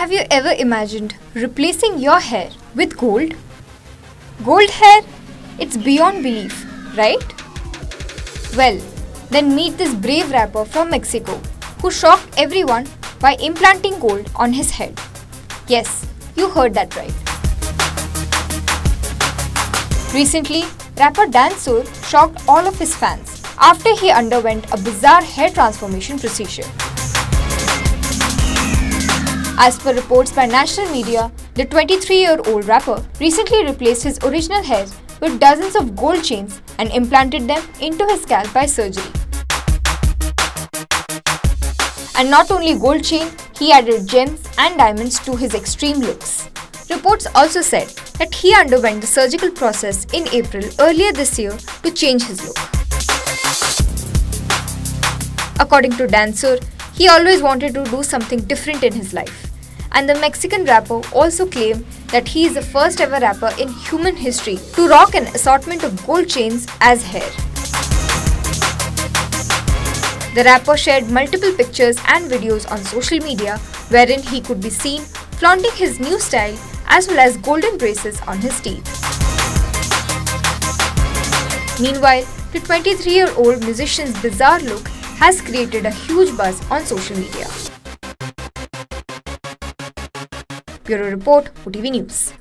Have you ever imagined replacing your hair with gold? Gold hair? It's beyond belief, right? Well, then meet this brave rapper from Mexico who shocked everyone by implanting gold on his head. Yes, you heard that right. Recently, rapper Dan Sur shocked all of his fans after he underwent a bizarre hair transformation procedure. As per reports by national media, the 23-year-old rapper recently replaced his original hair with dozens of gold chains and implanted them into his scalp by surgery. And not only gold chain, he added gems and diamonds to his extreme looks. Reports also said that he underwent the surgical process in April earlier this year to change his look. According to Dan Sur, he always wanted to do something different in his life and the Mexican rapper also claimed that he is the first ever rapper in human history to rock an assortment of gold chains as hair. The rapper shared multiple pictures and videos on social media wherein he could be seen flaunting his new style as well as golden braces on his teeth. Meanwhile, the 23-year-old musician's bizarre look has created a huge buzz on social media. Bureau Report, OTV News.